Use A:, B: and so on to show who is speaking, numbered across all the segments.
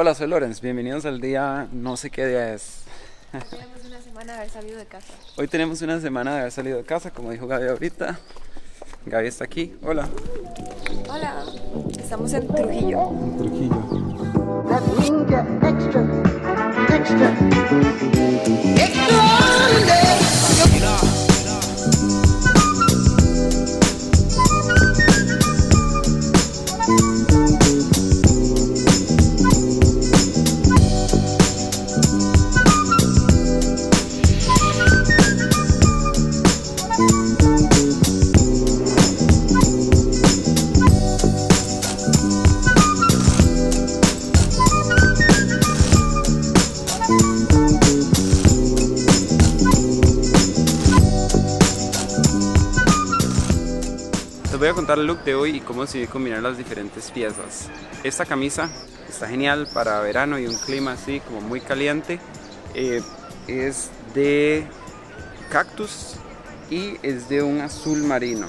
A: Hola, soy Lorenz. Bienvenidos al día, no sé qué día es.
B: Hoy tenemos una semana de haber salido de casa.
A: Hoy tenemos una semana de haber salido de casa, como dijo Gaby ahorita. Gaby está aquí. Hola.
B: Hola, estamos en Trujillo.
A: En Trujillo. Voy a contar el look de hoy y cómo decidí combinar las diferentes piezas. Esta camisa está genial para verano y un clima así como muy caliente. Eh, es de cactus y es de un azul marino.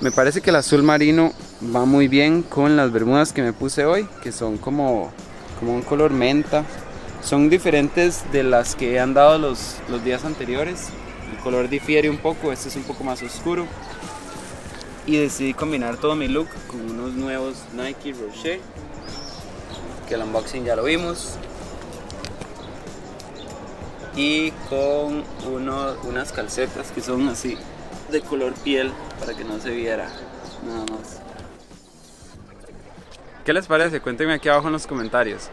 A: Me parece que el azul marino va muy bien con las bermudas que me puse hoy, que son como, como un color menta. Son diferentes de las que he andado los, los días anteriores. El color difiere un poco, este es un poco más oscuro y decidí combinar todo mi look con unos nuevos Nike Rocher que el unboxing ya lo vimos y con uno- unas calcetas que son así de color piel para que no se viera nada más ¿qué les parece? cuéntenme aquí abajo en los comentarios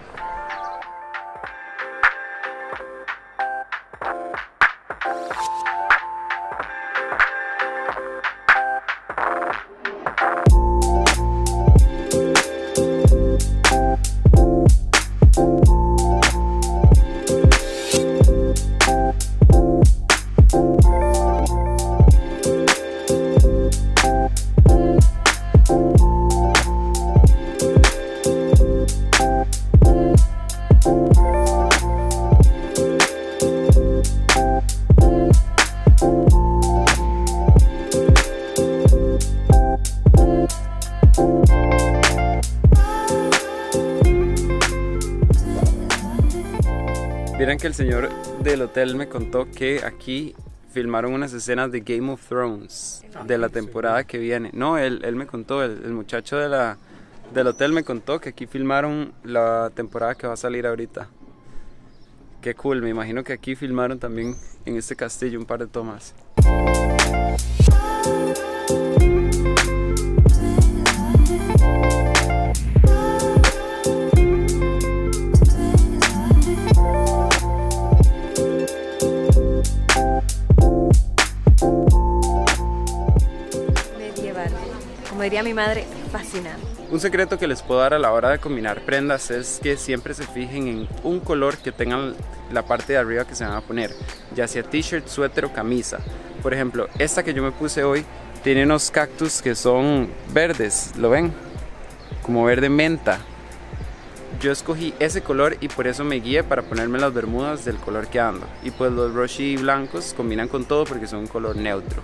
A: Vieran que el señor del hotel me contó que aquí filmaron unas escenas de Game of Thrones de la temporada que viene. No, él, él me contó, el, el muchacho de la, del hotel me contó que aquí filmaron la temporada que va a salir ahorita. Qué cool, me imagino que aquí filmaron también en este castillo un par de tomas.
B: Como diría mi madre, fascinante.
A: Un secreto que les puedo dar a la hora de combinar prendas es que siempre se fijen en un color que tengan la parte de arriba que se van a poner, ya sea t-shirt, suéter o camisa. Por ejemplo, esta que yo me puse hoy tiene unos cactus que son verdes, ¿lo ven? Como verde menta. Yo escogí ese color y por eso me guié para ponerme las bermudas del color que ando. Y pues los Roshi blancos combinan con todo porque son un color neutro.